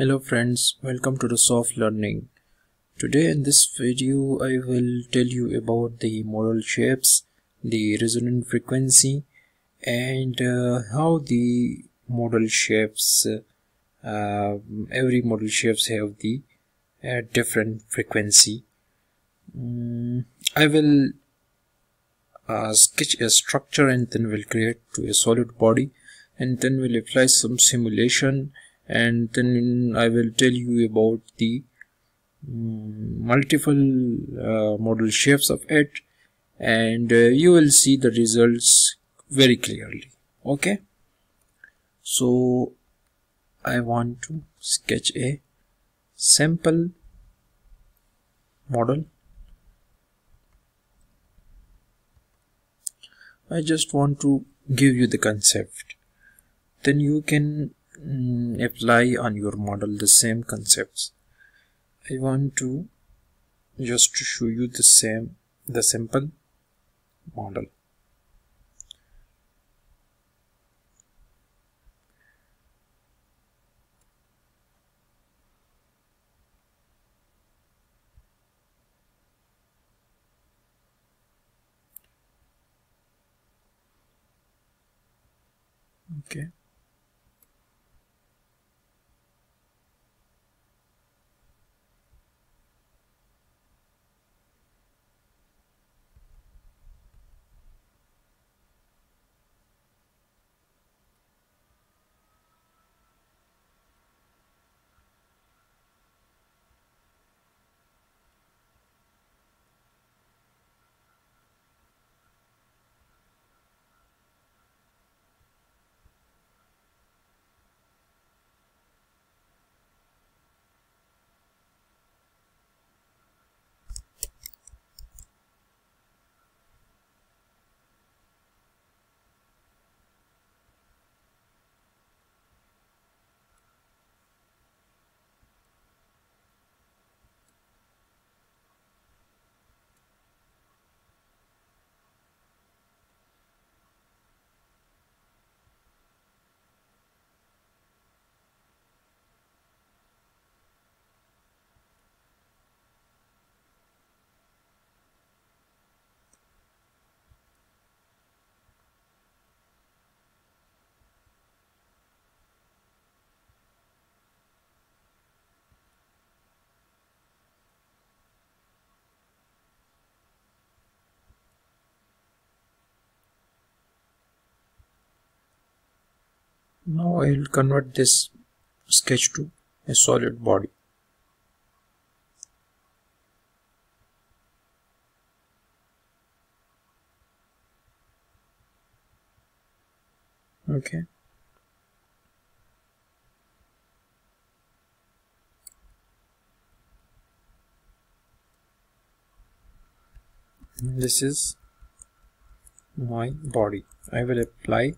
Hello friends, welcome to the soft learning. Today in this video I will tell you about the modal shapes, the resonant frequency and uh, how the modal shapes uh, every modal shapes have the uh, different frequency. Mm, I will uh, sketch a structure and then will create to a solid body and then we'll apply some simulation and then I will tell you about the um, multiple uh, modal shapes of it. And uh, you will see the results very clearly. Okay? So I want to sketch a sample model. I just want to give you the concept. Then you can Mm, apply on your model the same concepts. I want to just to show you the same the simple model. Okay now I'll convert this sketch to a solid body. Okay. This is my body. I will apply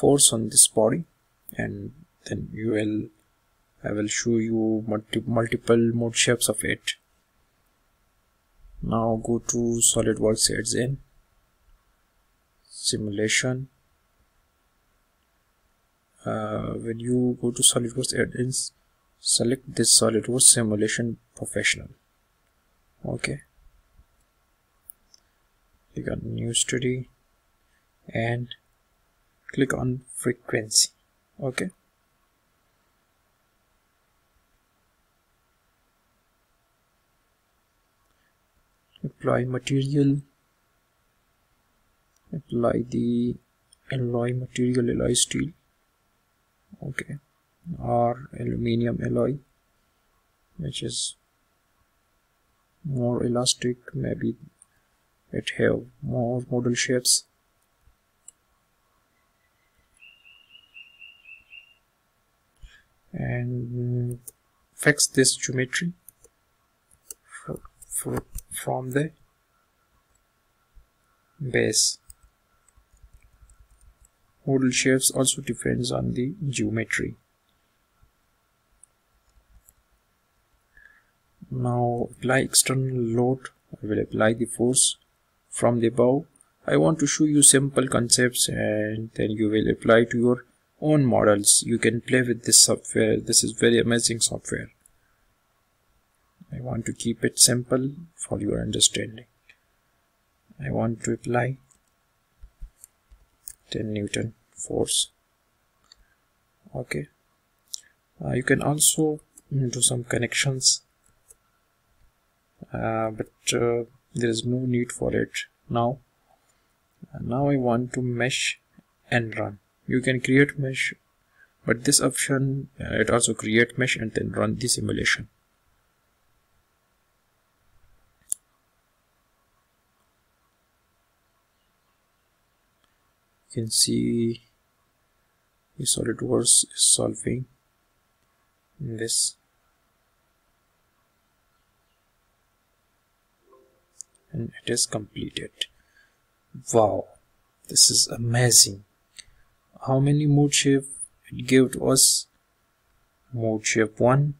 force on this body and then you will I will show you multi multiple mode shapes of it. Now go to SolidWorks add-ins. Simulation. Uh, when you go to SolidWorks add-ins select this SolidWorks simulation professional. Okay. Click on new study and click on frequency. Okay. Apply material. Apply the alloy material alloy steel. Okay. Or aluminium alloy which is more elastic maybe it have more modal shapes and fix this geometry from the base. Modal shapes also depends on the geometry. Now apply external load. I will apply the force from the above. I want to show you simple concepts and then you will apply to your own models you can play with this software. This is very amazing software. I want to keep it simple for your understanding. I want to apply 10 Newton force. Okay. Uh, you can also do some connections. Uh, but uh, there is no need for it now. Now I want to mesh and run you can create mesh but this option uh, it also create mesh and then run the simulation. You can see the SolidWorks is solving this. And it is completed. Wow this is amazing how many mode shape it gave to us? Mode shape 1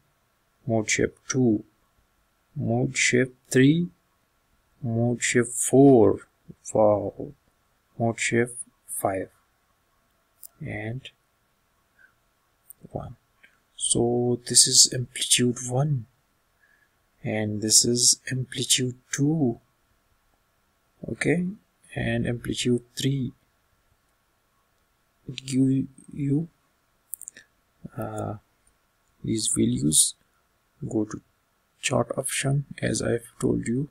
mode shape 2 mode shape 3 mode shape 4 wow mode shape 5 and 1 so this is amplitude 1 and this is amplitude 2 okay? And amplitude 3 give you uh, these values go to chart option as I've told you.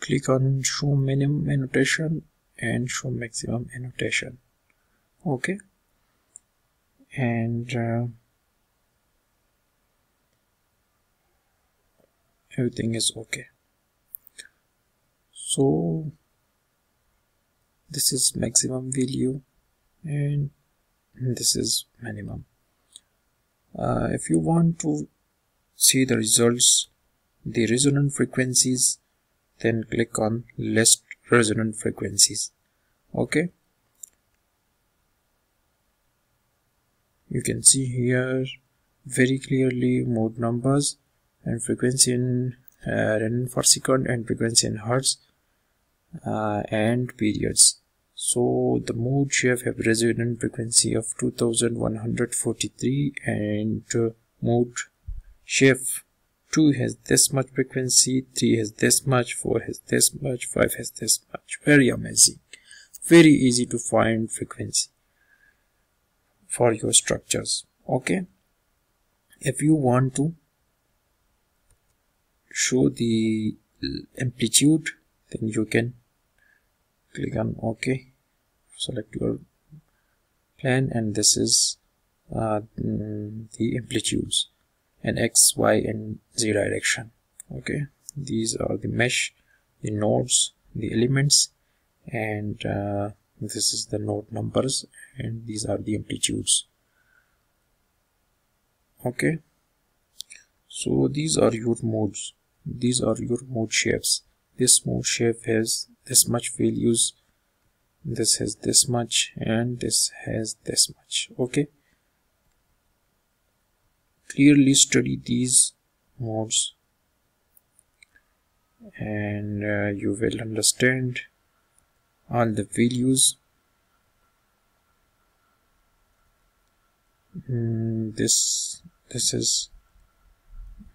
Click on show minimum annotation and show maximum annotation. Okay? And uh, everything is okay. So this is maximum value and this is minimum. Uh, if you want to see the results the resonant frequencies then click on list resonant frequencies. Okay? You can see here very clearly mode numbers and frequency in uh, per second and frequency in hertz uh, and periods so the mode shape have resonant frequency of 2143 and uh, mode shape 2 has this much frequency 3 has this much 4 has this much 5 has this much. Very amazing. Very easy to find frequency for your structures. Okay? If you want to show the amplitude then you can click on ok select your plan and this is uh, the amplitudes and x y and z direction. Okay? These are the mesh the nodes the elements and uh, this is the node numbers and these are the amplitudes. Okay? So these are your modes. These are your mode shapes. This mode shape has this much values this has this much and this has this much. Okay? Clearly study these modes and uh, you will understand all the values. Mm, this this is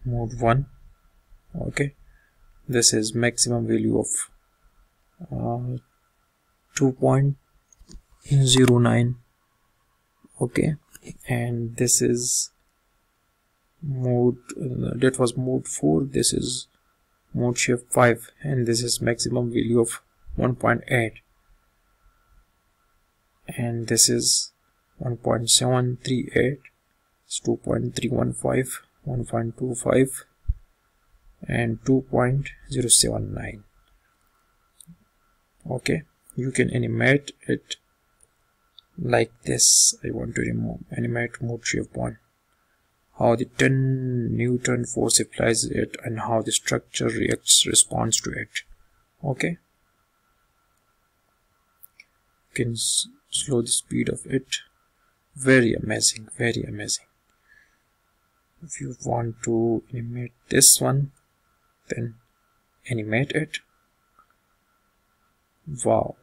mode 1 okay? This is maximum value of uh, 2.09 okay. And this is mode uh, that was mode 4 this is mode shape 5 and this is maximum value of 1.8 and this is 1.738 it's 2.315 1.25 and 2.079 okay you can animate it like this. I want to remove animate mode 1 how the 10 Newton force applies it and how the structure reacts responds to it. Okay? Can slow the speed of it. Very amazing very amazing. If you want to animate this one then animate it. Wow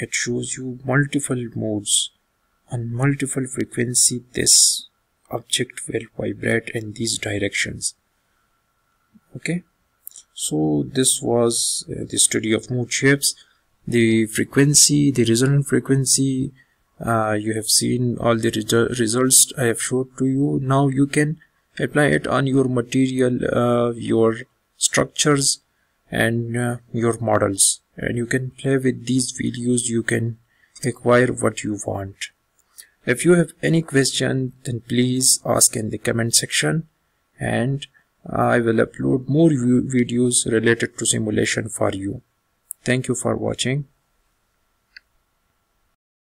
it shows you multiple modes on multiple frequency this object will vibrate in these directions. Okay? So this was uh, the study of mode shapes the frequency the resonant frequency. Uh, you have seen all the resu results I have showed to you. Now you can apply it on your material uh, your structures and uh, your models and you can play with these videos you can acquire what you want if you have any question then please ask in the comment section and I will upload more videos related to simulation for you. Thank you for watching.